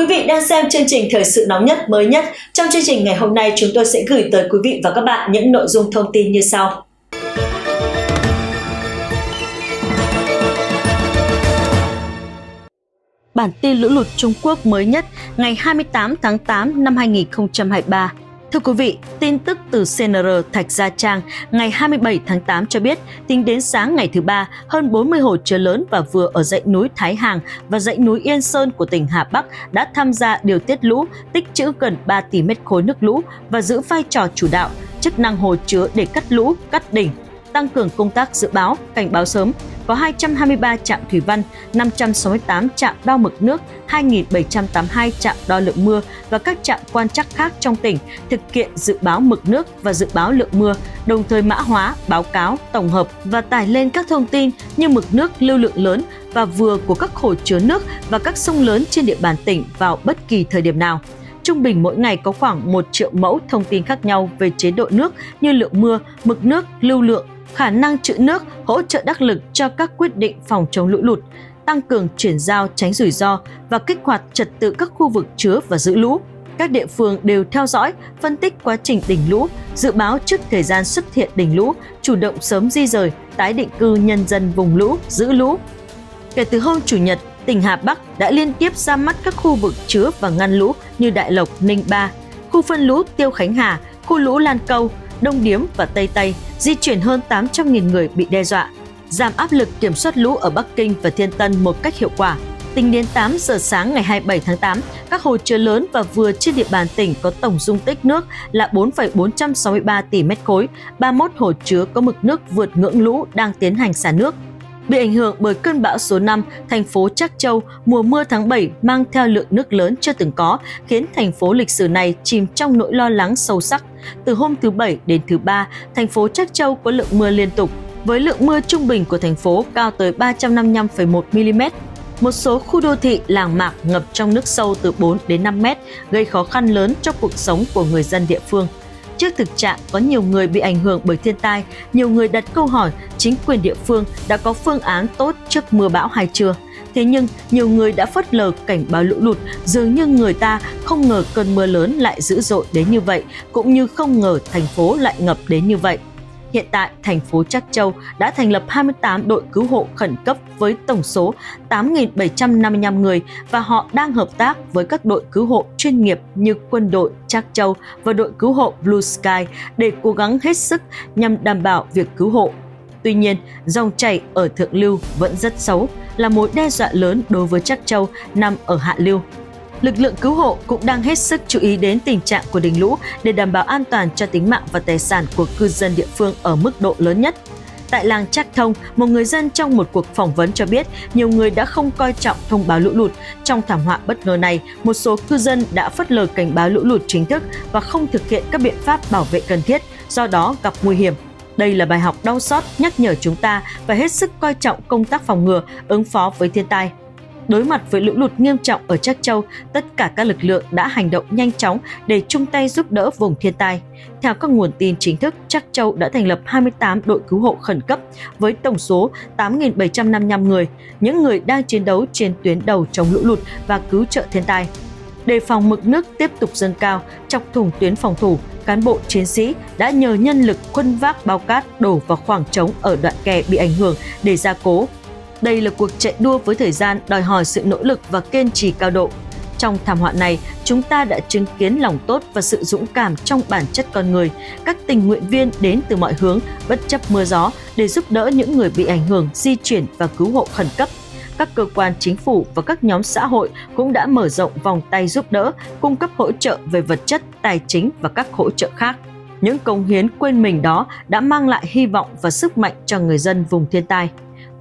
Quý vị đang xem chương trình thời sự nóng nhất, mới nhất. Trong chương trình ngày hôm nay, chúng tôi sẽ gửi tới quý vị và các bạn những nội dung thông tin như sau. Bản tin lũ lụt Trung Quốc mới nhất ngày 28 tháng 8 năm 2023 Thưa quý vị, tin tức từ CNR Thạch Gia Trang ngày 27 tháng 8 cho biết, tính đến sáng ngày thứ ba, hơn 40 hồ chứa lớn và vừa ở dãy núi Thái Hàng và dãy núi Yên Sơn của tỉnh Hà Bắc đã tham gia điều tiết lũ, tích trữ gần 3 tỷ mét khối nước lũ và giữ vai trò chủ đạo, chức năng hồ chứa để cắt lũ, cắt đỉnh, tăng cường công tác dự báo, cảnh báo sớm, có 223 trạm thủy văn, 568 trạm đo mực nước, 2.782 trạm đo lượng mưa và các trạm quan trắc khác trong tỉnh thực hiện dự báo mực nước và dự báo lượng mưa, đồng thời mã hóa, báo cáo, tổng hợp và tải lên các thông tin như mực nước lưu lượng lớn và vừa của các hồ chứa nước và các sông lớn trên địa bàn tỉnh vào bất kỳ thời điểm nào. Trung bình mỗi ngày có khoảng 1 triệu mẫu thông tin khác nhau về chế độ nước như lượng mưa, mực nước, lưu lượng, khả năng trữ nước, hỗ trợ đắc lực cho các quyết định phòng chống lũ lụt, tăng cường chuyển giao tránh rủi ro và kích hoạt trật tự các khu vực chứa và giữ lũ. Các địa phương đều theo dõi, phân tích quá trình đỉnh lũ, dự báo trước thời gian xuất hiện đỉnh lũ, chủ động sớm di rời, tái định cư nhân dân vùng lũ, giữ lũ. Kể từ hôm Chủ nhật, tỉnh Hà Bắc đã liên tiếp ra mắt các khu vực chứa và ngăn lũ như Đại Lộc, Ninh Ba, khu phân lũ Tiêu Khánh Hà, khu lũ Lan Câu, Đông Điếm và Tây Tây di chuyển hơn 800.000 người bị đe dọa, giảm áp lực kiểm soát lũ ở Bắc Kinh và Thiên Tân một cách hiệu quả. Tính đến 8 giờ sáng ngày 27 tháng 8, các hồ chứa lớn và vừa trên địa bàn tỉnh có tổng dung tích nước là 4,463 tỷ mét khối, 31 hồ chứa có mực nước vượt ngưỡng lũ đang tiến hành xả nước. Bị ảnh hưởng bởi cơn bão số 5, thành phố Trắc Châu mùa mưa tháng 7 mang theo lượng nước lớn chưa từng có, khiến thành phố lịch sử này chìm trong nỗi lo lắng sâu sắc. Từ hôm thứ Bảy đến thứ Ba, thành phố Trắc Châu có lượng mưa liên tục, với lượng mưa trung bình của thành phố cao tới 355,1 mm. Một số khu đô thị làng mạc ngập trong nước sâu từ 4 đến 5 mét, gây khó khăn lớn cho cuộc sống của người dân địa phương. Trước thực trạng có nhiều người bị ảnh hưởng bởi thiên tai, nhiều người đặt câu hỏi chính quyền địa phương đã có phương án tốt trước mưa bão hay chưa. Thế nhưng, nhiều người đã phớt lờ cảnh báo lũ lụt, dường như người ta không ngờ cơn mưa lớn lại dữ dội đến như vậy, cũng như không ngờ thành phố lại ngập đến như vậy. Hiện tại, thành phố Trắc Châu đã thành lập 28 đội cứu hộ khẩn cấp với tổng số 8.755 người và họ đang hợp tác với các đội cứu hộ chuyên nghiệp như quân đội Trắc Châu và đội cứu hộ Blue Sky để cố gắng hết sức nhằm đảm bảo việc cứu hộ. Tuy nhiên, dòng chảy ở thượng lưu vẫn rất xấu, là mối đe dọa lớn đối với Trắc Châu nằm ở hạ lưu lực lượng cứu hộ cũng đang hết sức chú ý đến tình trạng của đỉnh lũ để đảm bảo an toàn cho tính mạng và tài sản của cư dân địa phương ở mức độ lớn nhất. Tại làng Trác Thông, một người dân trong một cuộc phỏng vấn cho biết nhiều người đã không coi trọng thông báo lũ lụt. Trong thảm họa bất ngờ này, một số cư dân đã phớt lờ cảnh báo lũ lụt chính thức và không thực hiện các biện pháp bảo vệ cần thiết, do đó gặp nguy hiểm. Đây là bài học đau xót nhắc nhở chúng ta phải hết sức coi trọng công tác phòng ngừa, ứng phó với thiên tai. Đối mặt với lũ lụt nghiêm trọng ở Trắc Châu, tất cả các lực lượng đã hành động nhanh chóng để chung tay giúp đỡ vùng thiên tai. Theo các nguồn tin chính thức, Trắc Châu đã thành lập 28 đội cứu hộ khẩn cấp với tổng số 8.755 người, những người đang chiến đấu trên tuyến đầu chống lũ lụt và cứu trợ thiên tai. Đề phòng mực nước tiếp tục dâng cao, chọc thủng tuyến phòng thủ, cán bộ chiến sĩ đã nhờ nhân lực khuân vác bao cát đổ vào khoảng trống ở đoạn kè bị ảnh hưởng để gia cố đây là cuộc chạy đua với thời gian đòi hỏi sự nỗ lực và kiên trì cao độ. Trong thảm họa này, chúng ta đã chứng kiến lòng tốt và sự dũng cảm trong bản chất con người. Các tình nguyện viên đến từ mọi hướng, bất chấp mưa gió, để giúp đỡ những người bị ảnh hưởng di chuyển và cứu hộ khẩn cấp. Các cơ quan chính phủ và các nhóm xã hội cũng đã mở rộng vòng tay giúp đỡ, cung cấp hỗ trợ về vật chất, tài chính và các hỗ trợ khác. Những công hiến quên mình đó đã mang lại hy vọng và sức mạnh cho người dân vùng thiên tai.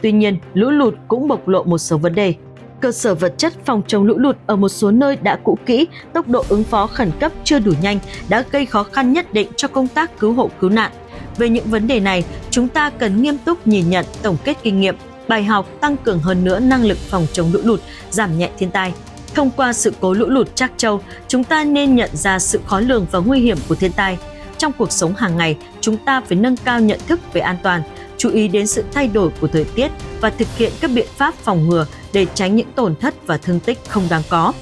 Tuy nhiên, lũ lụt cũng bộc lộ một số vấn đề. Cơ sở vật chất phòng chống lũ lụt ở một số nơi đã cũ kỹ, tốc độ ứng phó khẩn cấp chưa đủ nhanh đã gây khó khăn nhất định cho công tác cứu hộ cứu nạn. Về những vấn đề này, chúng ta cần nghiêm túc nhìn nhận tổng kết kinh nghiệm, bài học tăng cường hơn nữa năng lực phòng chống lũ lụt, giảm nhẹ thiên tai. Thông qua sự cố lũ lụt Trắc Châu, chúng ta nên nhận ra sự khó lường và nguy hiểm của thiên tai. Trong cuộc sống hàng ngày, chúng ta phải nâng cao nhận thức về an toàn, chú ý đến sự thay đổi của thời tiết và thực hiện các biện pháp phòng ngừa để tránh những tổn thất và thương tích không đáng có.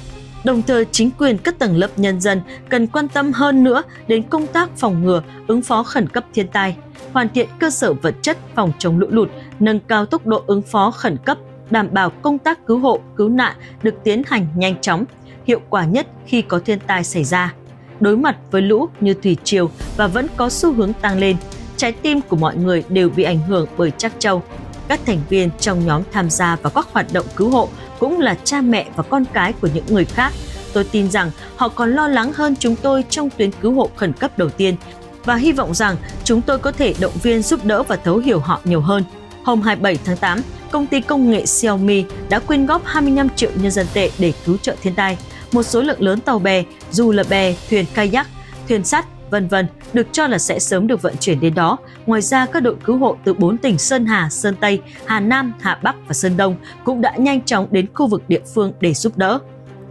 Đồng thời, chính quyền các tầng lớp nhân dân cần quan tâm hơn nữa đến công tác phòng ngừa, ứng phó khẩn cấp thiên tai, hoàn thiện cơ sở vật chất phòng chống lũ lụt, nâng cao tốc độ ứng phó khẩn cấp, đảm bảo công tác cứu hộ, cứu nạn được tiến hành nhanh chóng, hiệu quả nhất khi có thiên tai xảy ra. Đối mặt với lũ như thủy triều và vẫn có xu hướng tăng lên, trái tim của mọi người đều bị ảnh hưởng bởi chắc châu. Các thành viên trong nhóm tham gia vào các hoạt động cứu hộ cũng là cha mẹ và con cái của những người khác. Tôi tin rằng họ còn lo lắng hơn chúng tôi trong tuyến cứu hộ khẩn cấp đầu tiên và hy vọng rằng chúng tôi có thể động viên giúp đỡ và thấu hiểu họ nhiều hơn. Hôm 27 tháng 8, công ty công nghệ Xiaomi đã quyên góp 25 triệu nhân dân tệ để cứu trợ thiên tai. Một số lượng lớn tàu bè, dù là bè, thuyền kayak, thuyền sắt, vân vân được cho là sẽ sớm được vận chuyển đến đó. Ngoài ra, các đội cứu hộ từ 4 tỉnh Sơn Hà, Sơn Tây, Hà Nam, Hà Bắc và Sơn Đông cũng đã nhanh chóng đến khu vực địa phương để giúp đỡ.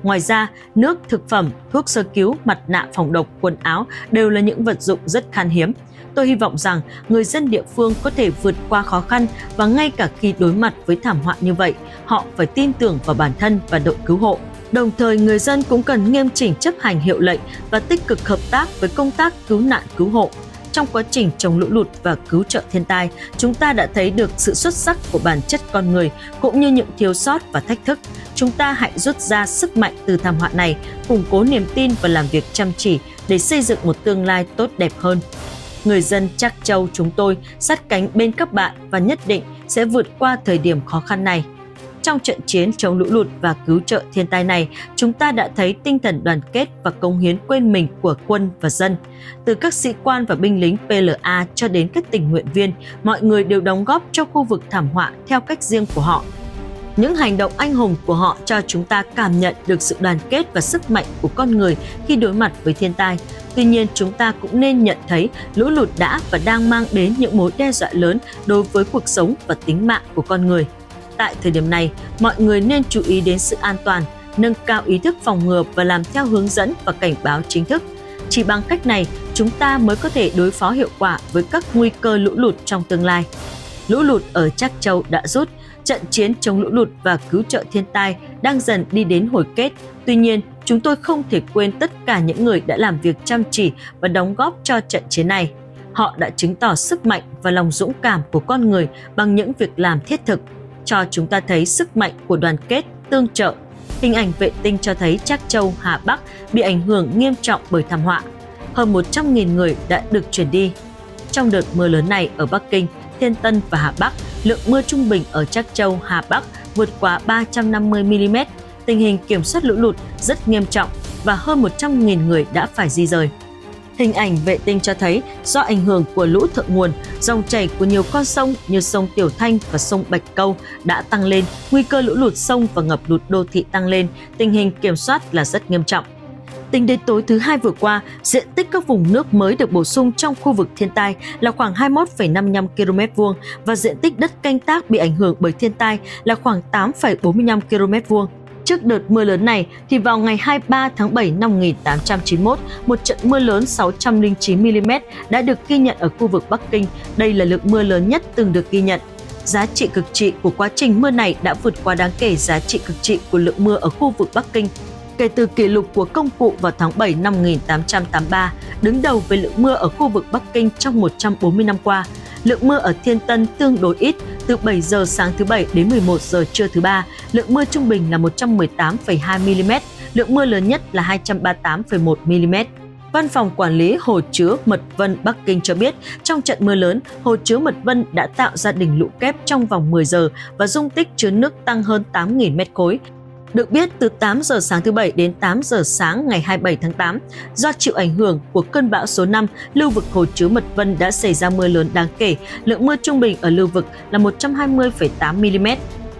Ngoài ra, nước, thực phẩm, thuốc sơ cứu, mặt nạ phòng độc, quần áo đều là những vật dụng rất khan hiếm. Tôi hy vọng rằng người dân địa phương có thể vượt qua khó khăn và ngay cả khi đối mặt với thảm họa như vậy, họ phải tin tưởng vào bản thân và đội cứu hộ. Đồng thời, người dân cũng cần nghiêm chỉnh chấp hành hiệu lệnh và tích cực hợp tác với công tác cứu nạn cứu hộ. Trong quá trình chống lũ lụt và cứu trợ thiên tai, chúng ta đã thấy được sự xuất sắc của bản chất con người cũng như những thiếu sót và thách thức. Chúng ta hãy rút ra sức mạnh từ thảm họa này, củng cố niềm tin và làm việc chăm chỉ để xây dựng một tương lai tốt đẹp hơn. Người dân Chắc Châu chúng tôi sát cánh bên các bạn và nhất định sẽ vượt qua thời điểm khó khăn này. Trong trận chiến chống lũ lụt và cứu trợ thiên tai này, chúng ta đã thấy tinh thần đoàn kết và công hiến quên mình của quân và dân. Từ các sĩ quan và binh lính PLA cho đến các tình nguyện viên, mọi người đều đóng góp cho khu vực thảm họa theo cách riêng của họ. Những hành động anh hùng của họ cho chúng ta cảm nhận được sự đoàn kết và sức mạnh của con người khi đối mặt với thiên tai. Tuy nhiên, chúng ta cũng nên nhận thấy lũ lụt đã và đang mang đến những mối đe dọa lớn đối với cuộc sống và tính mạng của con người. Tại thời điểm này, mọi người nên chú ý đến sự an toàn, nâng cao ý thức phòng ngừa và làm theo hướng dẫn và cảnh báo chính thức. Chỉ bằng cách này, chúng ta mới có thể đối phó hiệu quả với các nguy cơ lũ lụt trong tương lai. Lũ lụt ở Trắc Châu đã rút, trận chiến chống lũ lụt và cứu trợ thiên tai đang dần đi đến hồi kết. Tuy nhiên, chúng tôi không thể quên tất cả những người đã làm việc chăm chỉ và đóng góp cho trận chiến này. Họ đã chứng tỏ sức mạnh và lòng dũng cảm của con người bằng những việc làm thiết thực cho chúng ta thấy sức mạnh của đoàn kết, tương trợ. Hình ảnh vệ tinh cho thấy Trác Châu, Hà Bắc bị ảnh hưởng nghiêm trọng bởi thảm họa. Hơn 100.000 người đã được chuyển đi. Trong đợt mưa lớn này ở Bắc Kinh, Thiên Tân và Hà Bắc, lượng mưa trung bình ở Trác Châu, Hà Bắc vượt quá 350 mm. Tình hình kiểm soát lũ lụt rất nghiêm trọng và hơn 100.000 người đã phải di rời. Hình ảnh vệ tinh cho thấy do ảnh hưởng của lũ thượng nguồn, dòng chảy của nhiều con sông như sông Tiểu Thanh và sông Bạch Câu đã tăng lên, nguy cơ lũ lụt sông và ngập lụt đô thị tăng lên, tình hình kiểm soát là rất nghiêm trọng. Tính đến tối thứ hai vừa qua, diện tích các vùng nước mới được bổ sung trong khu vực thiên tai là khoảng 21,55 km vuông và diện tích đất canh tác bị ảnh hưởng bởi thiên tai là khoảng 8,45 km vuông. Trước đợt mưa lớn này thì vào ngày 23 tháng 7 năm 1891, một trận mưa lớn 609mm đã được ghi nhận ở khu vực Bắc Kinh. Đây là lượng mưa lớn nhất từng được ghi nhận. Giá trị cực trị của quá trình mưa này đã vượt qua đáng kể giá trị cực trị của lượng mưa ở khu vực Bắc Kinh kể từ kỷ lục của công cụ vào tháng 7 năm 1883, đứng đầu về lượng mưa ở khu vực Bắc Kinh trong 140 năm qua. Lượng mưa ở Thiên Tân tương đối ít, từ 7 giờ sáng thứ Bảy đến 11 giờ trưa thứ Ba, lượng mưa trung bình là 118,2 mm, lượng mưa lớn nhất là 238,1 mm. Văn phòng Quản lý Hồ chứa Mật Vân Bắc Kinh cho biết, trong trận mưa lớn, Hồ chứa Mật Vân đã tạo ra đỉnh lũ kép trong vòng 10 giờ và dung tích chứa nước tăng hơn 8.000 mét khối. Được biết, từ 8 giờ sáng thứ Bảy đến 8 giờ sáng ngày 27 tháng 8, do chịu ảnh hưởng của cơn bão số 5, lưu vực Hồ chứa Mật Vân đã xảy ra mưa lớn đáng kể. Lượng mưa trung bình ở lưu vực là 120,8 mm.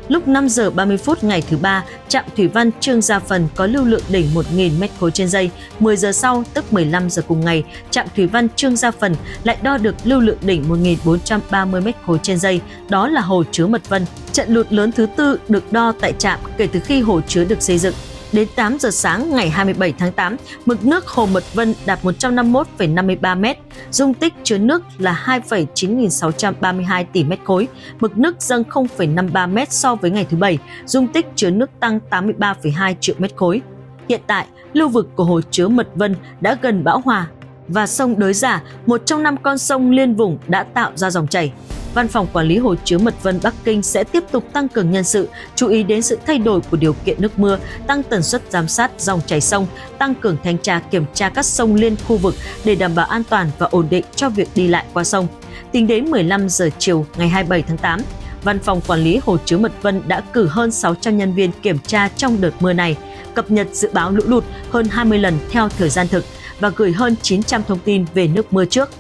Lúc 5 giờ 30 phút ngày thứ ba, trạm thủy văn Trương Gia Phần có lưu lượng đỉnh 1.000 m khối trên giây. 10 giờ sau, tức 15 giờ cùng ngày, trạm thủy văn Trương Gia Phần lại đo được lưu lượng đỉnh 1.430 m khối trên giây. Đó là hồ chứa Mật Vân. Trận lụt lớn thứ tư được đo tại trạm kể từ khi hồ chứa được xây dựng. Đến 8 giờ sáng ngày 27 tháng 8, mực nước Hồ Mật Vân đạt 151,53 m, dung tích chứa nước là 2,9632 tỷ mét khối, mực nước dâng 0,53 m so với ngày thứ Bảy, dung tích chứa nước tăng 83,2 triệu mét khối. Hiện tại, lưu vực của hồ chứa Mật Vân đã gần bão hòa và sông Đới Giả, một trong năm con sông liên vùng đã tạo ra dòng chảy. Văn phòng Quản lý Hồ chứa Mật Vân Bắc Kinh sẽ tiếp tục tăng cường nhân sự, chú ý đến sự thay đổi của điều kiện nước mưa, tăng tần suất giám sát dòng chảy sông, tăng cường thanh tra kiểm tra các sông liên khu vực để đảm bảo an toàn và ổn định cho việc đi lại qua sông. Tính đến 15 giờ chiều ngày 27 tháng 8, Văn phòng Quản lý Hồ chứa Mật Vân đã cử hơn 600 nhân viên kiểm tra trong đợt mưa này, cập nhật dự báo lũ lụt hơn 20 lần theo thời gian thực và gửi hơn 900 thông tin về nước mưa trước.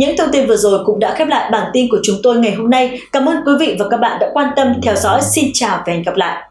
Những thông tin vừa rồi cũng đã khép lại bản tin của chúng tôi ngày hôm nay. Cảm ơn quý vị và các bạn đã quan tâm theo dõi. Xin chào và hẹn gặp lại.